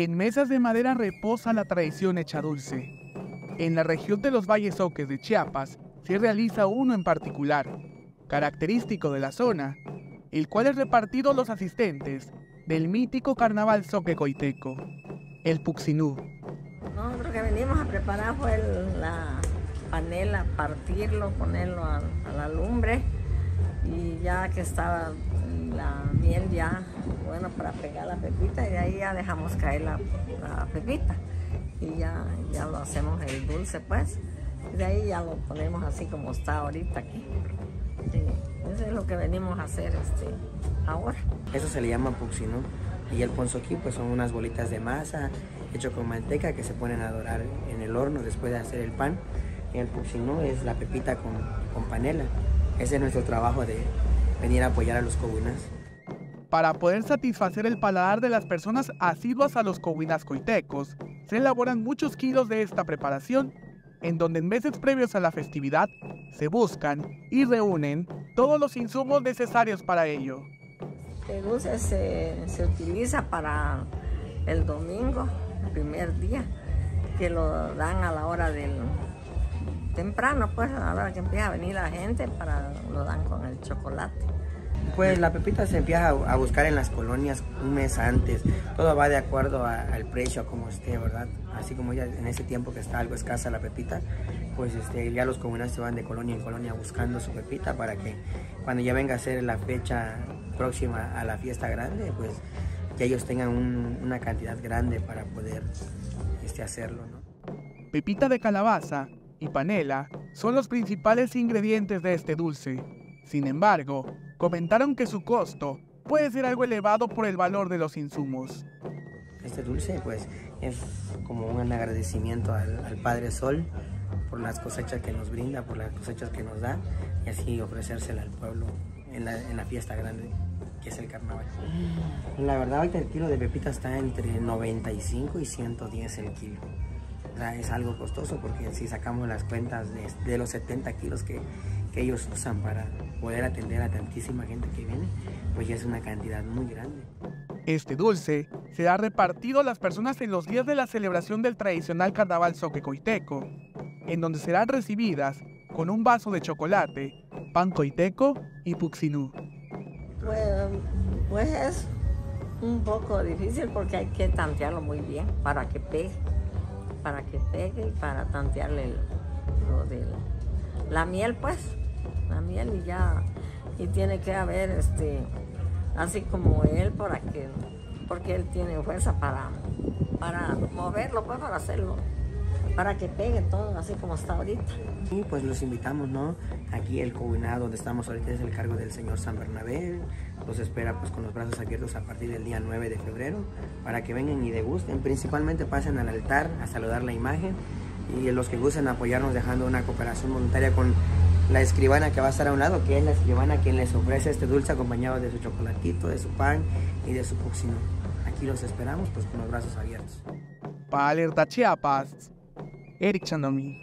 En mesas de madera reposa la tradición hecha dulce. En la región de los Valles Oques de Chiapas se realiza uno en particular, característico de la zona, el cual es repartido a los asistentes del mítico carnaval soquecoiteco, el Puxinú. Nosotros que venimos a preparar fue la panela, partirlo, ponerlo a, la lumbre y ya que estaba la miel ya, bueno, para pegar la pepita y de ahí ya dejamos caer la, pepita y ya, ya lo hacemos el dulce pues. Y de ahí ya lo ponemos así como está ahorita aquí. eso es lo que venimos a hacer este, ahora. Eso se le llama puxinú. Y el ponzoquí pues son unas bolitas de masa hecho con manteca que se ponen a dorar en el horno después de hacer el pan. Y el puxinú es la pepita con, con panela. Ese es nuestro trabajo de venir a apoyar a los cobunas. Para poder satisfacer el paladar de las personas asiduas a los cobunas coitecos, se elaboran muchos kilos de esta preparación, en donde en meses previos a la festividad se buscan y reúnen todos los insumos necesarios para ello. El dulce se, se utiliza para el domingo, el primer día, que lo dan a la hora del temprano, pues a la hora que empieza a venir la gente, para lo dan con el chocolate. Pues la pepita se empieza a buscar en las colonias un mes antes. Todo va de acuerdo al precio, a como esté, ¿verdad? Así como ya en ese tiempo que está algo escasa la pepita, pues este, ya los comunales se van de colonia en colonia buscando su pepita para que cuando ya venga a ser la fecha próxima a la fiesta grande, pues que ellos tengan una cantidad grande para poder este, hacerlo. Pepita de calabaza y panela son los principales ingredientes de este dulce. Sin embargo, comentaron que su costo puede ser algo elevado por el valor de los insumos. Este dulce pues es como un agradecimiento al, Padre Sol por las cosechas que nos brinda, por las cosechas que nos da y así ofrecérsela al pueblo en la, fiesta grande que es el carnaval. La verdad ahorita el kilo de pepita está entre 95 y 110 el kilo. Sea, es algo costoso porque si sacamos las cuentas de, de los 70 kilos que, que, ellos usan para poder atender a tantísima gente que viene, pues ya es una cantidad muy grande. Este dulce será repartido a las personas en los días de la celebración del tradicional carnaval soquecoiteco, en donde serán recibidas con un vaso de chocolate, pan coiteco y puxinú. Pues, pues es un poco difícil porque hay que tantearlo muy bien para que pegue, para que pegue y para tantearle lo de la miel, pues, la miel y ya, y tiene que haber este, así como él para que, porque él tiene fuerza para, para moverlo, pues, para hacerlo para que pegue todo así como está ahorita. Y pues los invitamos, ¿no? Aquí el comunado donde estamos ahorita es el cargo del señor San Bernabé. Los espera pues con los brazos abiertos a partir del día 9 de febrero para que vengan y degusten. Principalmente pasen al altar a saludar la imagen y los que gusten apoyarnos dejando una cooperación voluntaria con la escribana que va a estar a un lado, que es la escribana quien les ofrece este dulce acompañado de su chocolatito, de su pan y de su puxino. Aquí los esperamos pues con los brazos abiertos. Para Alerta Chiapas, Eric Chandomir.